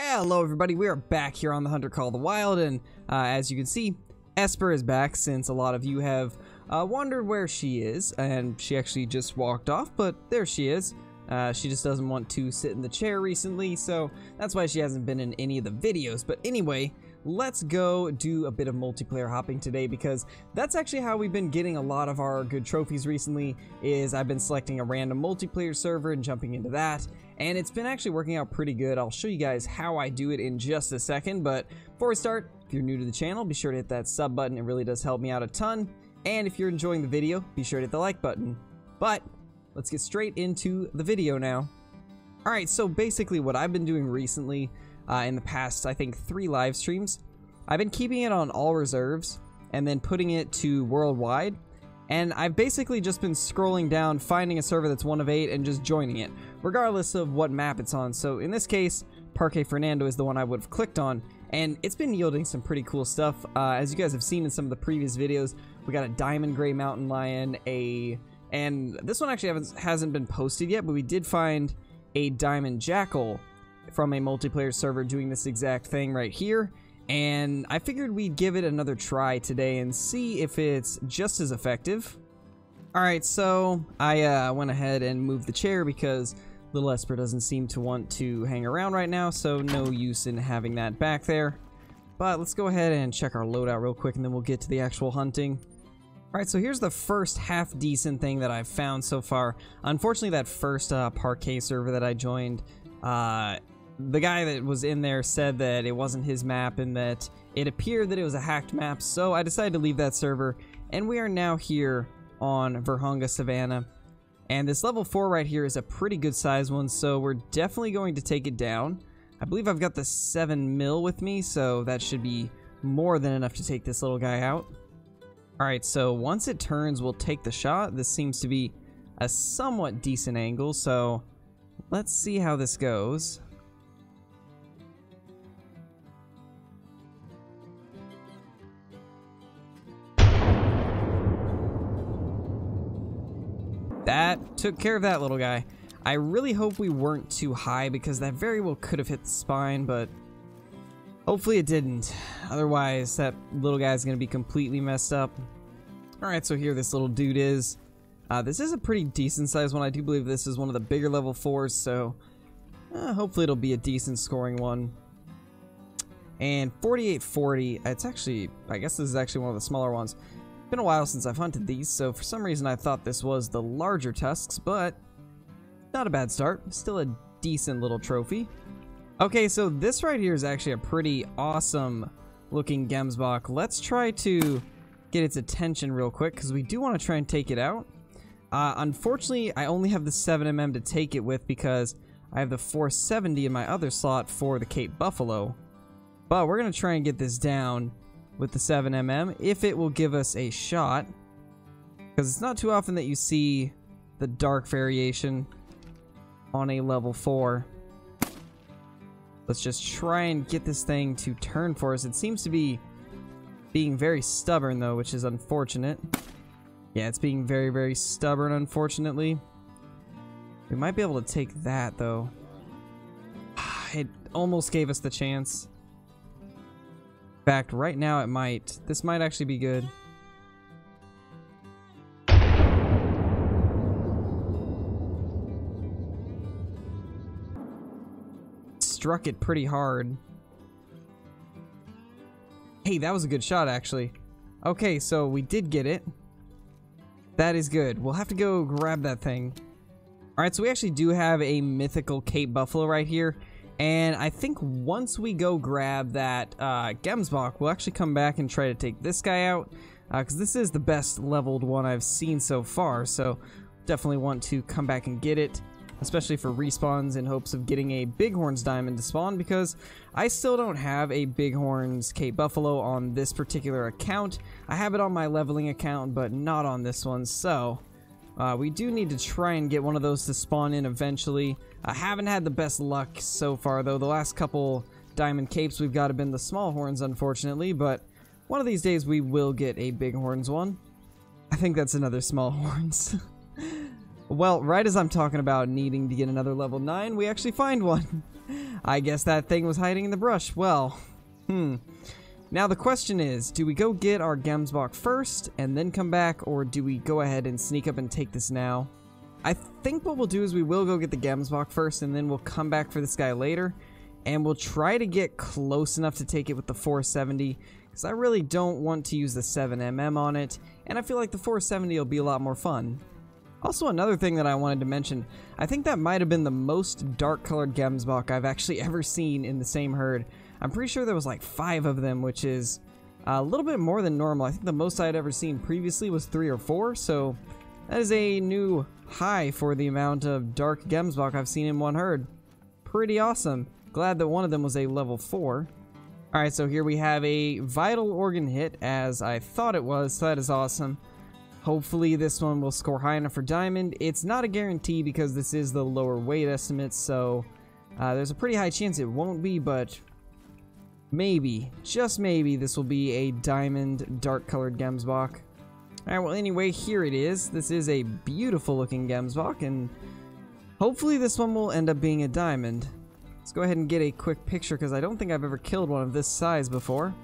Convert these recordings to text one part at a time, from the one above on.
Hello everybody, we are back here on the Hunter Call the Wild, and uh, as you can see, Esper is back since a lot of you have uh, wondered where she is, and she actually just walked off, but there she is. Uh, she just doesn't want to sit in the chair recently, so that's why she hasn't been in any of the videos. But anyway, let's go do a bit of multiplayer hopping today because that's actually how we've been getting a lot of our good trophies recently is I've been selecting a random multiplayer server and jumping into that and it's been actually working out pretty good. I'll show you guys how I do it in just a second but before we start if you're new to the channel be sure to hit that sub button it really does help me out a ton and if you're enjoying the video be sure to hit the like button but let's get straight into the video now. Alright so basically what I've been doing recently uh, in the past, I think, three live streams. I've been keeping it on all reserves and then putting it to worldwide. And I've basically just been scrolling down, finding a server that's one of eight, and just joining it, regardless of what map it's on. So in this case, Parque Fernando is the one I would have clicked on, and it's been yielding some pretty cool stuff. Uh, as you guys have seen in some of the previous videos, we got a diamond gray mountain lion, a and this one actually hasn't been posted yet, but we did find a diamond jackal from a multiplayer server doing this exact thing right here. And I figured we'd give it another try today and see if it's just as effective. Alright, so I uh, went ahead and moved the chair because little Esper doesn't seem to want to hang around right now, so no use in having that back there. But let's go ahead and check our loadout real quick and then we'll get to the actual hunting. Alright, so here's the first half-decent thing that I've found so far. Unfortunately, that first uh, Parque server that I joined, uh, the guy that was in there said that it wasn't his map and that it appeared that it was a hacked map, so I decided to leave that server, and we are now here on Vurhonga Savanna. And this level 4 right here is a pretty good size one, so we're definitely going to take it down. I believe I've got the 7 mil with me, so that should be more than enough to take this little guy out. Alright, so once it turns, we'll take the shot. This seems to be a somewhat decent angle, so let's see how this goes. Took care of that little guy. I really hope we weren't too high because that very well could have hit the spine, but hopefully it didn't. Otherwise, that little guy's going to be completely messed up. Alright, so here this little dude is. Uh, this is a pretty decent sized one. I do believe this is one of the bigger level 4s, so uh, hopefully it'll be a decent scoring one. And 4840, it's actually, I guess this is actually one of the smaller ones. Been a while since I've hunted these, so for some reason I thought this was the larger tusks, but not a bad start. Still a decent little trophy. Okay, so this right here is actually a pretty awesome looking Gemsbok. Let's try to get its attention real quick, because we do want to try and take it out. Uh, unfortunately, I only have the 7mm to take it with because I have the 470 in my other slot for the Cape Buffalo. But we're going to try and get this down with the 7mm if it will give us a shot. Because it's not too often that you see the dark variation on a level 4. Let's just try and get this thing to turn for us. It seems to be being very stubborn though, which is unfortunate. Yeah, it's being very, very stubborn, unfortunately. We might be able to take that though. It almost gave us the chance fact, right now it might. This might actually be good. Struck it pretty hard. Hey, that was a good shot, actually. Okay, so we did get it. That is good. We'll have to go grab that thing. Alright, so we actually do have a mythical Cape Buffalo right here. And I think once we go grab that uh, Gemsbok, we'll actually come back and try to take this guy out. Because uh, this is the best leveled one I've seen so far. So definitely want to come back and get it. Especially for respawns in hopes of getting a Bighorns diamond to spawn. Because I still don't have a Bighorns Cape Buffalo on this particular account. I have it on my leveling account, but not on this one. So uh, we do need to try and get one of those to spawn in eventually. I haven't had the best luck so far, though. The last couple diamond capes we've got have been the small horns, unfortunately, but one of these days we will get a big horns one. I think that's another small horns. well, right as I'm talking about needing to get another level 9, we actually find one. I guess that thing was hiding in the brush. Well, hmm. Now the question is, do we go get our Gemsbok first and then come back, or do we go ahead and sneak up and take this now? I think what we'll do is we will go get the Gemsbok first, and then we'll come back for this guy later, and we'll try to get close enough to take it with the 470, because I really don't want to use the 7mm on it, and I feel like the 470 will be a lot more fun. Also, another thing that I wanted to mention, I think that might have been the most dark colored Gemsbok I've actually ever seen in the same herd. I'm pretty sure there was like five of them, which is a little bit more than normal. I think the most I'd ever seen previously was three or four, so that is a new high for the amount of dark Gemsbok I've seen in one herd. Pretty awesome. Glad that one of them was a level 4. Alright, so here we have a vital organ hit, as I thought it was, so that is awesome. Hopefully this one will score high enough for diamond. It's not a guarantee because this is the lower weight estimate, so uh, there's a pretty high chance it won't be, but maybe, just maybe, this will be a diamond dark colored Gemsbok. Alright, well anyway, here it is. This is a beautiful looking Gemsbok, and hopefully this one will end up being a diamond. Let's go ahead and get a quick picture because I don't think I've ever killed one of this size before.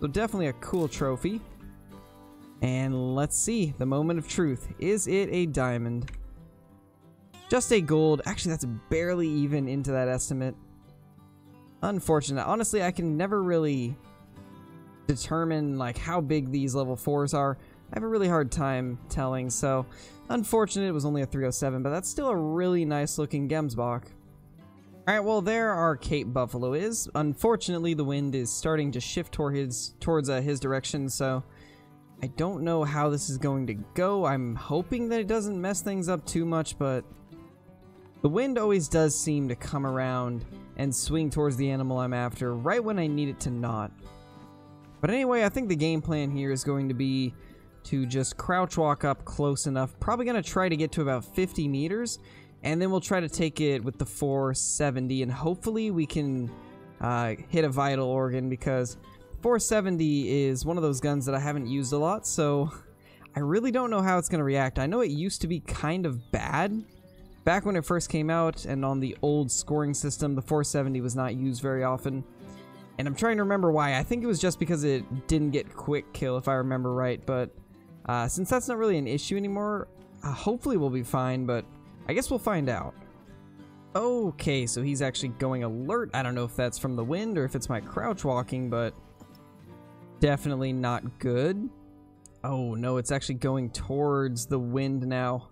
So definitely a cool trophy. And let's see, the moment of truth. Is it a diamond? Just a gold. Actually, that's barely even into that estimate. Unfortunate. Honestly, I can never really determine like how big these level 4s are. I have a really hard time telling, so unfortunate it was only a 307, but that's still a really nice looking Gemsbok. Alright, well there our Cape Buffalo is. Unfortunately, the wind is starting to shift toward his, towards uh, his direction, so I don't know how this is going to go. I'm hoping that it doesn't mess things up too much, but the wind always does seem to come around and swing towards the animal I'm after right when I need it to not. But anyway, I think the game plan here is going to be to just crouch walk up close enough. Probably going to try to get to about 50 meters and then we'll try to take it with the 470 and hopefully we can uh, hit a vital organ because 470 is one of those guns that I haven't used a lot, so I really don't know how it's going to react. I know it used to be kind of bad back when it first came out and on the old scoring system, the 470 was not used very often. And I'm trying to remember why. I think it was just because it didn't get quick kill, if I remember right. But uh, since that's not really an issue anymore, uh, hopefully we'll be fine. But I guess we'll find out. Okay, so he's actually going alert. I don't know if that's from the wind or if it's my crouch walking, but definitely not good. Oh no, it's actually going towards the wind now.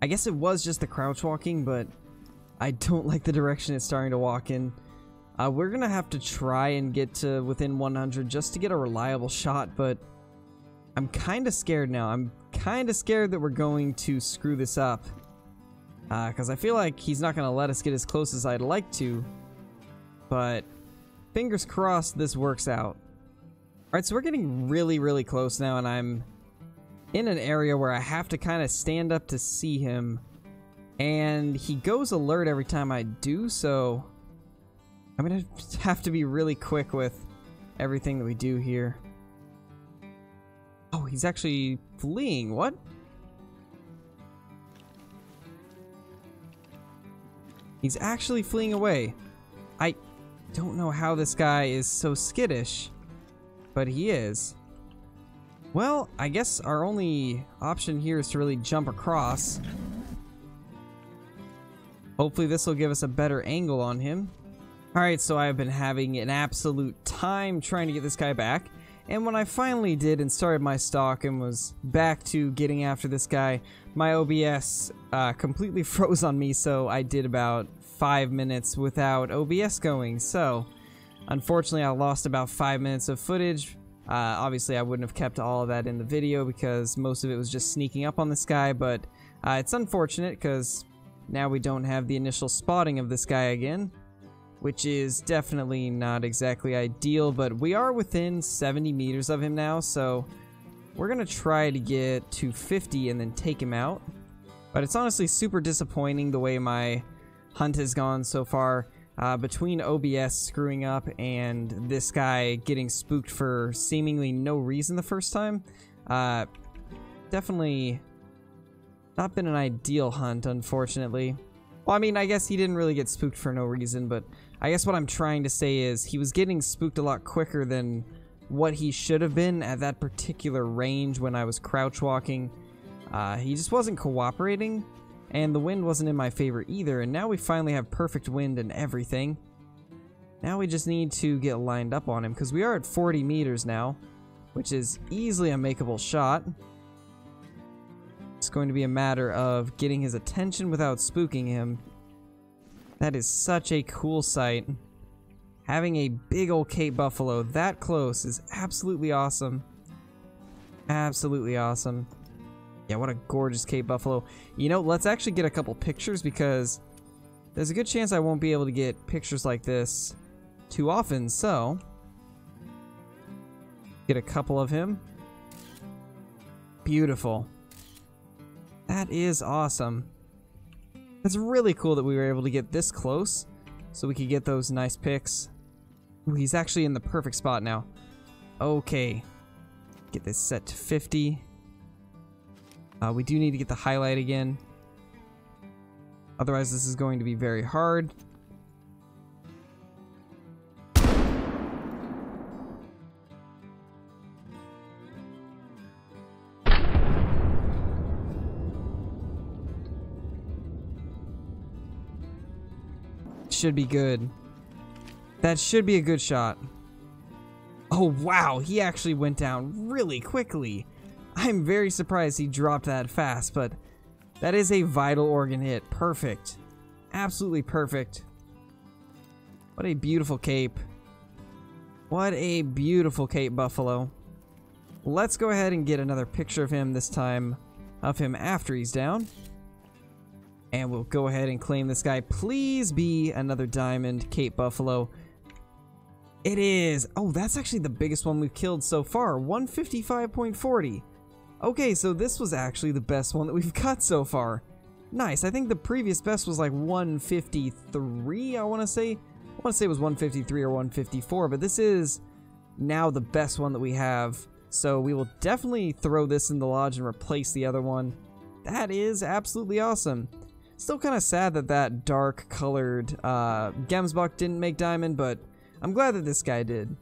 I guess it was just the crouch walking, but I don't like the direction it's starting to walk in. Uh, we're gonna have to try and get to within 100 just to get a reliable shot, but I'm kind of scared now. I'm kind of scared that we're going to screw this up. Because uh, I feel like he's not going to let us get as close as I'd like to. But fingers crossed this works out. Alright, so we're getting really, really close now, and I'm in an area where I have to kind of stand up to see him. And he goes alert every time I do, so I'm going to have to be really quick with everything that we do here. Oh, he's actually fleeing. What? He's actually fleeing away. I don't know how this guy is so skittish, but he is. Well, I guess our only option here is to really jump across. Hopefully this will give us a better angle on him. Alright, so I've been having an absolute time trying to get this guy back. And when I finally did and started my stalk and was back to getting after this guy, my OBS uh, completely froze on me, so I did about five minutes without OBS going. So, unfortunately, I lost about five minutes of footage. Uh, obviously, I wouldn't have kept all of that in the video because most of it was just sneaking up on this guy, but uh, it's unfortunate because now we don't have the initial spotting of this guy again which is definitely not exactly ideal, but we are within 70 meters of him now, so we're going to try to get to 50 and then take him out. But it's honestly super disappointing the way my hunt has gone so far. Uh, between OBS screwing up and this guy getting spooked for seemingly no reason the first time, uh, definitely not been an ideal hunt, unfortunately. Well, I mean, I guess he didn't really get spooked for no reason, but I guess what I'm trying to say is he was getting spooked a lot quicker than what he should have been at that particular range when I was crouch walking. Uh, he just wasn't cooperating, and the wind wasn't in my favor either, and now we finally have perfect wind and everything. Now we just need to get lined up on him, because we are at 40 meters now, which is easily a makeable shot. It's going to be a matter of getting his attention without spooking him. That is such a cool sight. Having a big old Cape Buffalo that close is absolutely awesome. Absolutely awesome. Yeah, what a gorgeous Cape Buffalo. You know, let's actually get a couple pictures because there's a good chance I won't be able to get pictures like this too often, so get a couple of him. Beautiful. That is awesome. That's really cool that we were able to get this close so we could get those nice pics. Ooh, he's actually in the perfect spot now. Okay. Get this set to 50. Uh, we do need to get the highlight again. Otherwise, this is going to be very hard. Should be good. That should be a good shot. Oh, wow. He actually went down really quickly. I'm very surprised he dropped that fast, but that is a vital organ hit. Perfect. Absolutely perfect. What a beautiful cape. What a beautiful Cape Buffalo. Let's go ahead and get another picture of him this time of him after he's down. And we'll go ahead and claim this guy. Please be another diamond Cape Buffalo. It is. Oh, that's actually the biggest one we've killed so far. 155.40. Okay, so this was actually the best one that we've got so far. Nice. I think the previous best was like 153, I want to say. I want to say it was 153 or 154, but this is now the best one that we have. So we will definitely throw this in the lodge and replace the other one. That is absolutely awesome. Still kind of sad that that dark colored uh, Gemsbok didn't make diamond, but I'm glad that this guy did.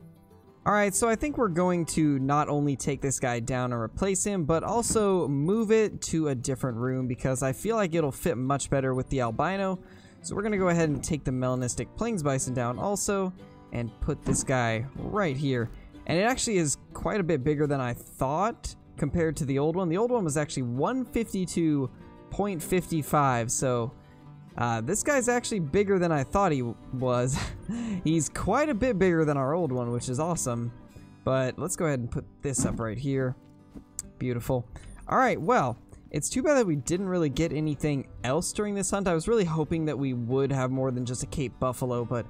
Alright, so I think we're going to not only take this guy down and replace him, but also move it to a different room because I feel like it'll fit much better with the albino. So we're going to go ahead and take the melanistic plains bison down also and put this guy right here. And it actually is quite a bit bigger than I thought compared to the old one. The old one was actually 152.55, so uh, this guy's actually bigger than I thought he was. He's quite a bit bigger than our old one, which is awesome. But let's go ahead and put this up right here. Beautiful. Alright, well, it's too bad that we didn't really get anything else during this hunt. I was really hoping that we would have more than just a Cape Buffalo, but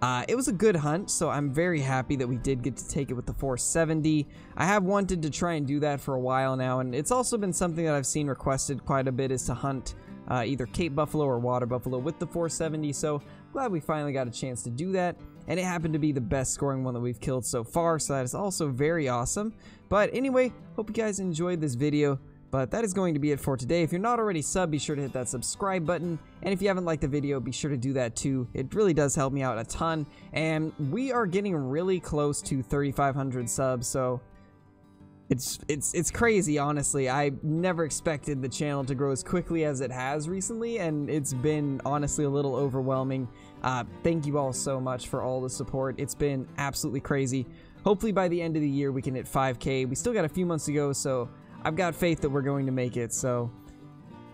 uh, it was a good hunt, so I'm very happy that we did get to take it with the 470. I have wanted to try and do that for a while now, and it's also been something that I've seen requested quite a bit is to hunt uh, either Cape Buffalo or Water Buffalo with the 470, so glad we finally got a chance to do that. And it happened to be the best scoring one that we've killed so far, so that is also very awesome. But anyway, hope you guys enjoyed this video. But that is going to be it for today. If you're not already sub, be sure to hit that subscribe button. And if you haven't liked the video, be sure to do that too. It really does help me out a ton. And we are getting really close to 3,500 subs, so it's it's it's crazy honestly. I never expected the channel to grow as quickly as it has recently and it's been honestly a little overwhelming. Uh, thank you all so much for all the support. It's been absolutely crazy. Hopefully by the end of the year we can hit 5k we still got a few months to go so I've got faith that we're going to make it, so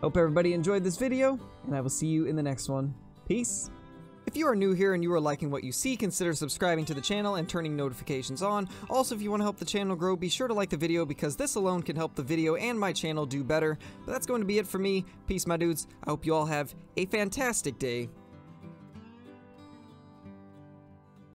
hope everybody enjoyed this video, and I will see you in the next one. Peace! If you are new here and you are liking what you see, consider subscribing to the channel and turning notifications on. Also, if you want to help the channel grow, be sure to like the video because this alone can help the video and my channel do better. But that's going to be it for me. Peace, my dudes. I hope you all have a fantastic day.